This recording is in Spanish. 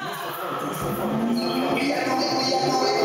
Villanoven, Villanoven.